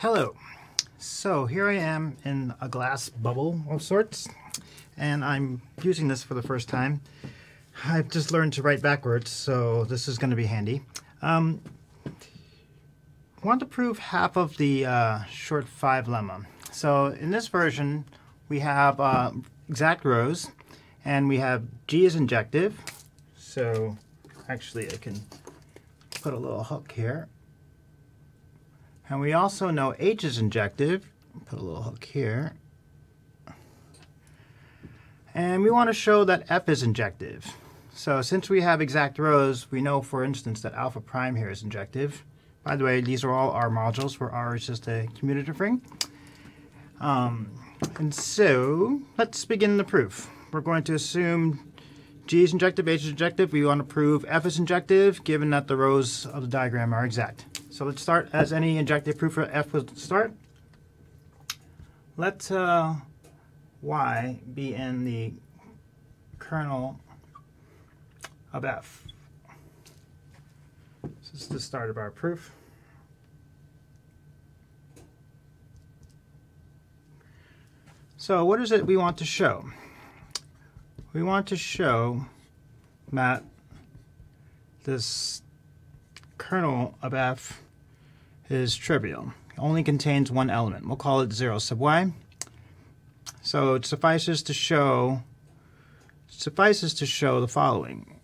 Hello. So here I am in a glass bubble of sorts, and I'm using this for the first time. I've just learned to write backwards, so this is going to be handy. Um, want to prove half of the uh, short 5 lemma. So in this version, we have uh, exact rows, and we have G is injective. So actually I can put a little hook here. And we also know H is injective. Put a little hook here. And we want to show that F is injective. So since we have exact rows, we know, for instance, that alpha prime here is injective. By the way, these are all R modules, where R is just a commutative ring. Um, and so, let's begin the proof. We're going to assume G is injective, H is injective. We want to prove F is injective, given that the rows of the diagram are exact. So let's start as any injective proof for F would start. Let uh, Y be in the kernel of F. this is the start of our proof. So what is it we want to show? We want to show that this kernel of f is trivial. It only contains one element. We'll call it 0 sub y. So it suffices to show suffices to show the following.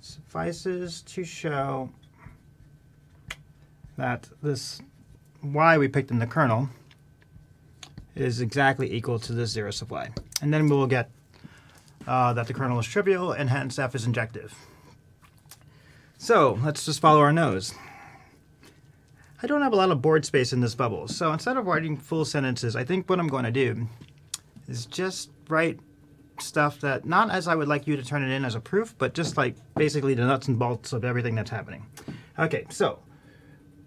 Suffices to show that this y we picked in the kernel is exactly equal to this 0 sub y. And then we will get uh, that the kernel is trivial and hence f is injective. So let's just follow our nose. I don't have a lot of board space in this bubble, so instead of writing full sentences, I think what I'm going to do is just write stuff that, not as I would like you to turn it in as a proof, but just like basically the nuts and bolts of everything that's happening. Okay, so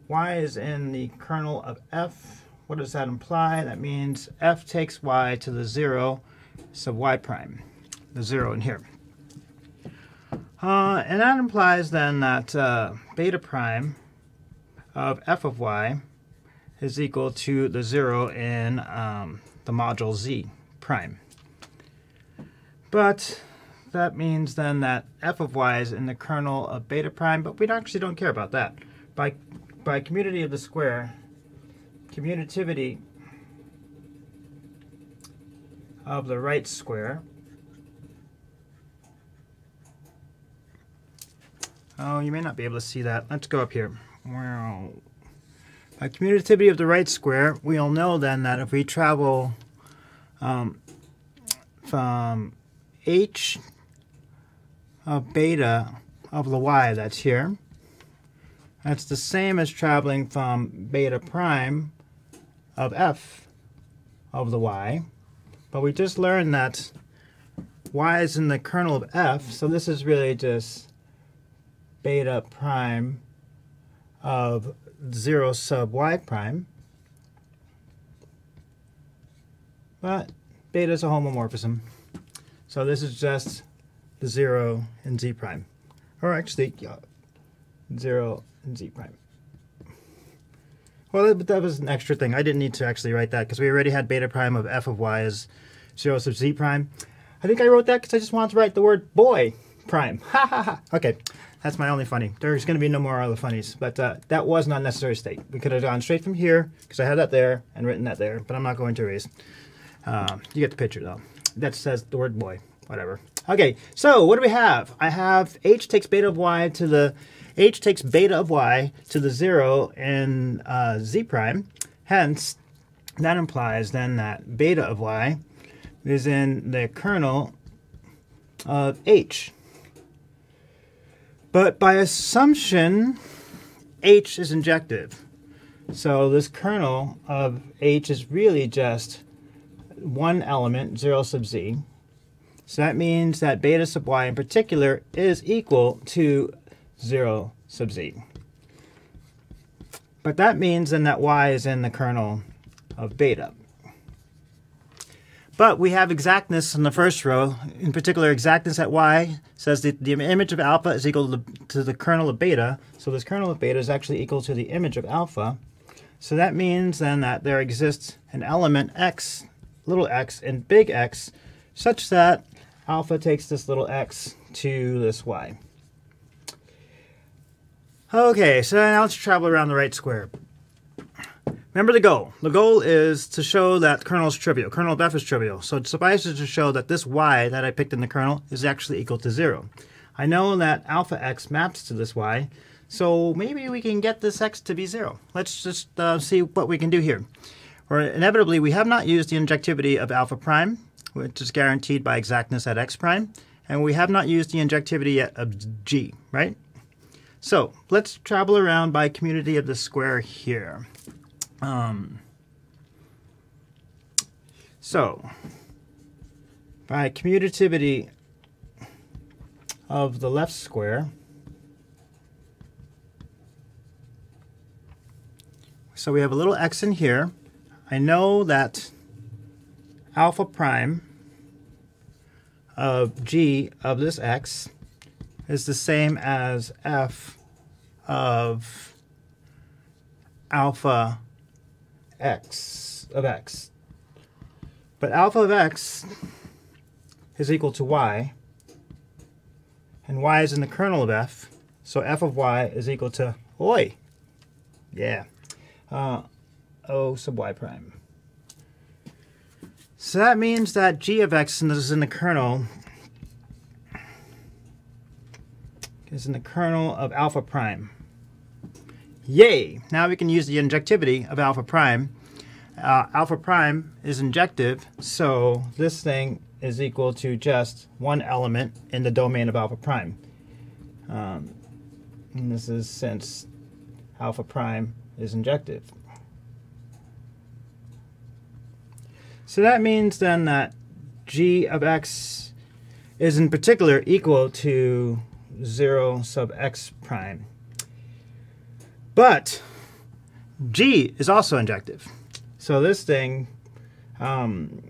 y is in the kernel of f. What does that imply? That means f takes y to the 0 sub y prime, the 0 in here. Uh, and that implies then that uh, beta prime of f of y is equal to the 0 in um, the module z prime. But that means then that f of y is in the kernel of beta prime, but we actually don't care about that. By, by commutativity of the square, commutativity of the right square, Oh, you may not be able to see that. Let's go up here. Wow. By commutativity of the right square, we'll know then that if we travel um, from h of beta of the y that's here, that's the same as traveling from beta prime of f of the y. But we just learned that y is in the kernel of f, so this is really just beta prime of 0 sub y prime. But beta is a homomorphism. So this is just the 0 and z prime. Or actually, yeah, 0 and z prime. Well, but that was an extra thing. I didn't need to actually write that because we already had beta prime of f of y as 0 sub z prime. I think I wrote that because I just wanted to write the word boy prime. Ha ha ha. Okay, that's my only funny. There's going to be no more other funnies, but uh, that was not necessary state. We could have gone straight from here, because I had that there and written that there, but I'm not going to erase. Uh, you get the picture, though. That says the word boy, whatever. Okay, so what do we have? I have h takes beta of y to the, h takes beta of y to the 0 in uh, z prime. Hence, that implies then that beta of y is in the kernel of h. But by assumption, H is injective. So this kernel of H is really just one element, 0 sub z. So that means that beta sub y in particular is equal to 0 sub z. But that means then that y is in the kernel of beta. But we have exactness in the first row. In particular, exactness at y says that the image of alpha is equal to the, to the kernel of beta. So this kernel of beta is actually equal to the image of alpha. So that means then that there exists an element x, little x, and big X, such that alpha takes this little x to this y. Okay, so now let's travel around the right square. Remember the goal. The goal is to show that kernel is trivial. Kernel of f is trivial. So it suffices to show that this y that I picked in the kernel is actually equal to 0. I know that alpha x maps to this y, so maybe we can get this x to be 0. Let's just uh, see what we can do here. Or inevitably, we have not used the injectivity of alpha prime, which is guaranteed by exactness at x prime, and we have not used the injectivity yet of g, right? So let's travel around by community of the square here. Um, so, by commutativity of the left square, so we have a little x in here. I know that alpha prime of g of this x is the same as f of alpha x of x. But alpha of x is equal to y, and y is in the kernel of f, so f of y is equal to oi. Yeah. Uh, o sub y prime. So that means that g of x is in the kernel is in the kernel of alpha prime. Yay! Now we can use the injectivity of alpha prime. Uh, alpha prime is injective, so this thing is equal to just one element in the domain of alpha prime. Um, and this is since alpha prime is injective. So that means then that g of x is in particular equal to 0 sub x prime. But G is also injective. So this thing, um,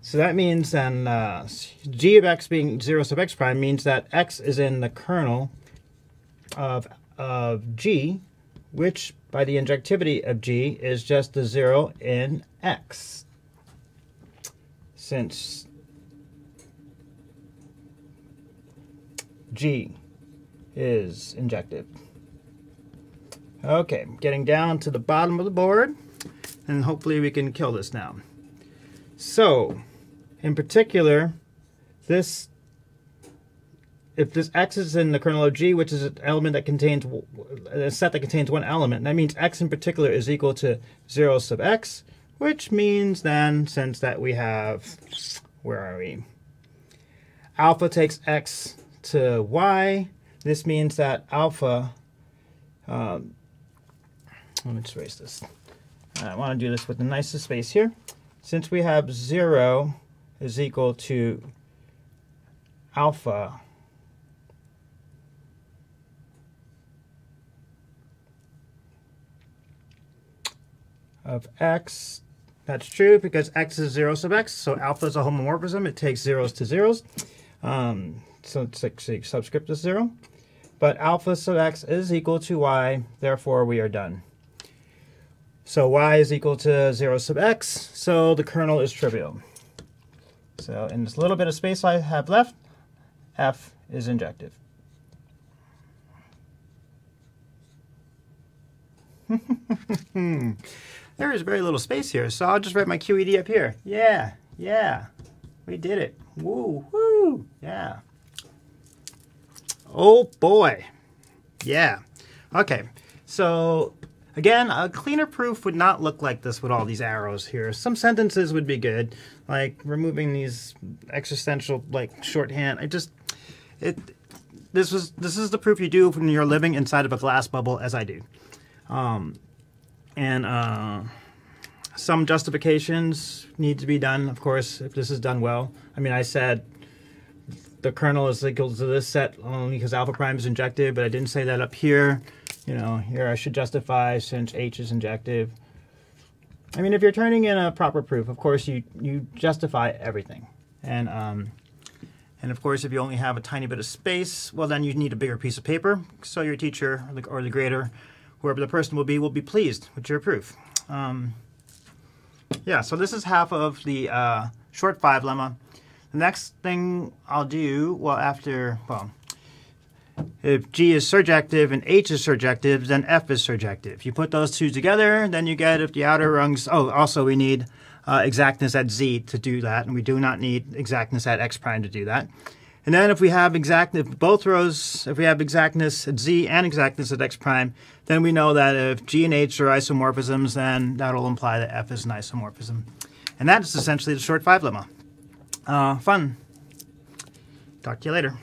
so that means then uh, G of x being 0 sub x prime means that x is in the kernel of, of G, which by the injectivity of G is just the 0 in x. Since G is injective. Okay, getting down to the bottom of the board, and hopefully we can kill this now. So, in particular, this, if this x is in the kernel of G, which is an element that contains, a set that contains one element, that means x in particular is equal to 0 sub x, which means then, since that we have, where are we? Alpha takes x to y. This means that alpha um, let me erase this. I want to do this with the nicest space here. Since we have 0 is equal to alpha of x, that's true because x is 0 sub x, so alpha is a homomorphism. It takes zeros to zeros. Um, so it's like subscript is 0. But alpha sub x is equal to y, therefore we are done. So y is equal to 0 sub x, so the kernel is trivial. So in this little bit of space I have left, f is injective. there is very little space here, so I'll just write my QED up here. Yeah, yeah, we did it. Woo, woo, yeah. Oh boy, yeah. Okay, so Again, a cleaner proof would not look like this with all these arrows here. Some sentences would be good, like removing these existential like shorthand. I just it this was this is the proof you do when you're living inside of a glass bubble as I do. Um, and uh, some justifications need to be done, of course, if this is done well. I mean, I said the kernel is equal to this set only because alpha prime is injected, but I didn't say that up here you know, here I should justify since H is injective. I mean, if you're turning in a proper proof, of course you you justify everything, and um, and of course if you only have a tiny bit of space, well then you need a bigger piece of paper, so your teacher or the, or the grader, whoever the person will be, will be pleased with your proof. Um, yeah, so this is half of the uh, short five lemma. The next thing I'll do, well, after, well, if G is surjective and H is surjective, then F is surjective. You put those two together, then you get if the outer rungs, oh, also we need uh, exactness at Z to do that, and we do not need exactness at X prime to do that. And then if we have exactness, both rows, if we have exactness at Z and exactness at X prime, then we know that if G and H are isomorphisms, then that'll imply that F is an isomorphism. And that is essentially the short five lemma. Uh, fun. Talk to you later.